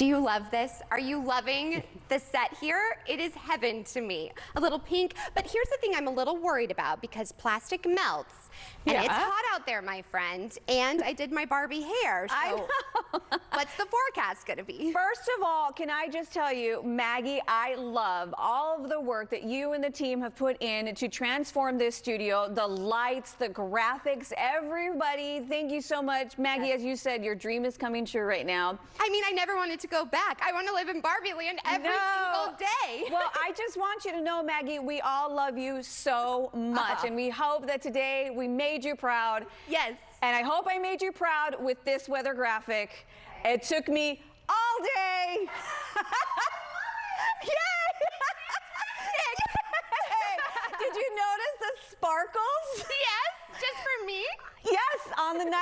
Do you love this? Are you loving the set here? It is heaven to me. A little pink, but here's the thing I'm a little worried about because plastic melts. And Yeah. it's hot out there, my friend. And I did my Barbie hair. So I know. forecast gonna be? First of all, can I just tell you, Maggie, I love all of the work that you and the team have put in to transform this studio, the lights, the graphics, everybody. Thank you so much. Maggie, Yes. as you said, your dream is coming true right now. I mean, I never wanted to go back. I want to live in Barbie land every No. single day. well, I just want you to know, Maggie, we all love you so much. Uh-huh. And we hope that today we made you proud. yes. And I hope I made you proud with this weather graphic. It took me all day. Yay! Did you notice the sparkles? Yes, just for me. Yes, on the 99,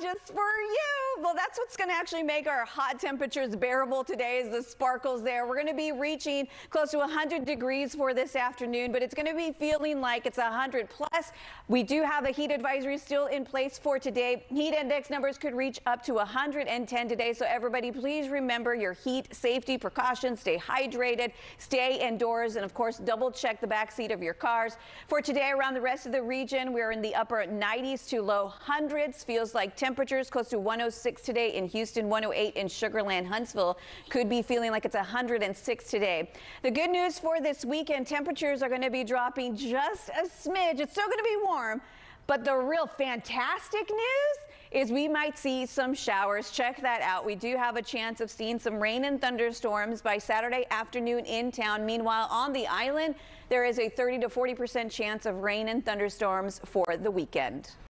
just for you. Well, that's what's going to actually make our hot temperatures bearable today is the sparkles there. We're going to be reaching close to 100 degrees for this afternoon, but it's going to be feeling like it's 100 plus. We do have a heat advisory still in place for today. Heat index numbers could reach up to 110 today, so everybody please remember your heat safety precautions. Stay hydrated, stay indoors, and of course, double check the back seat of your cars. For today, around the rest of the region, we're in the upper 90s to low hundreds. Feels like temperatures close to 106 today in Houston, 108 in Sugar Land, Huntsville. Could be feeling like it's 106 today. The good news for this weekend, temperatures are going to be dropping just a smidge. It's still going to be warm. But the real fantastic news is we might see some showers. Check that out. We do have a chance of seeing some rain and thunderstorms by Saturday afternoon in town. Meanwhile, on the island, there is a 30 to 40% chance of rain and thunderstorms for the weekend.